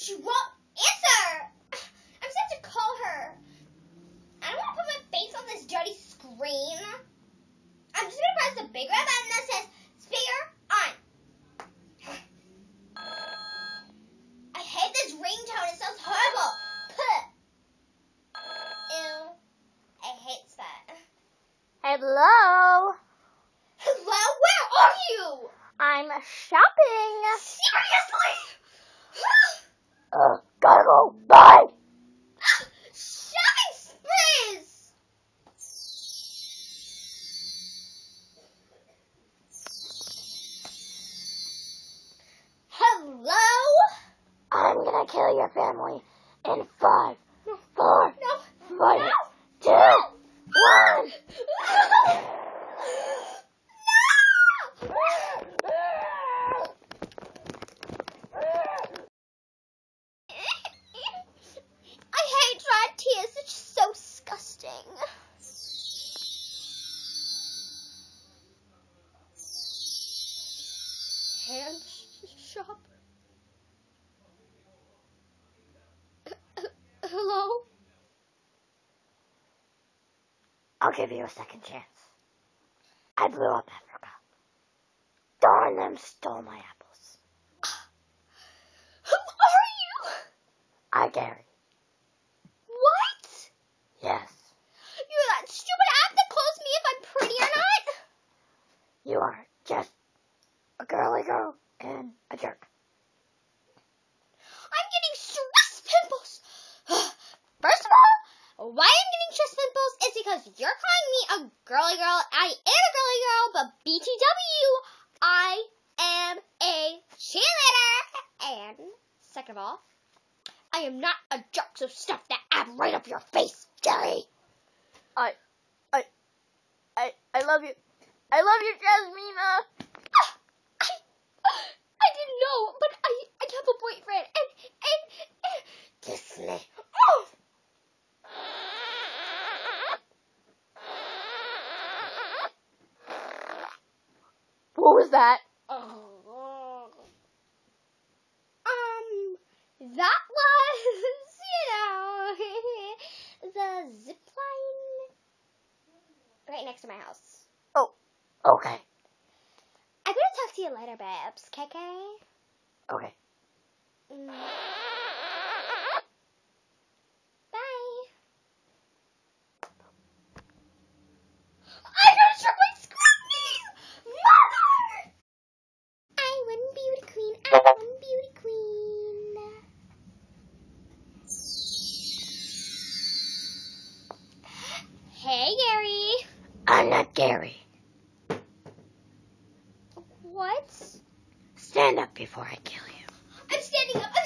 She won't answer. I'm set to call her. I don't want to put my face on this dirty screen. I'm just gonna press the big red button that says speaker on. I hate this ringtone. It sounds horrible. Puh. Ew. I hate that. Hello. Hello, where are you? I'm shopping. Seriously? Kill your family in five, four, No. three, No. two, No. one. I hate dried tears. It's so disgusting. Hand shop. Hello? I'll give you a second chance. I blew up Africa. Darn them stole my apples. Who are you? I Gary. What? Yes, You're that stupid app that calls me if I'm pretty or not? you are just a girly girl and a jerk. Girly girl. I am a girly girl, but BTW, I am a cheerleader. And second of all, I am not a jerk, so stuff that app right up your face, Jerry. I, I, I, I love you. I love you, Jasmina. I, I didn't know, but I, I have a boyfriend, and, and, Kiss me. oh. What was that? Oh. Um, that was, you know, the zip line right next to my house. Oh, okay, I'm gonna talk to you later, babes. KK. okay. Mm. Hey, Gary. I'm not Gary. What? Stand up before I kill you. I'm standing up.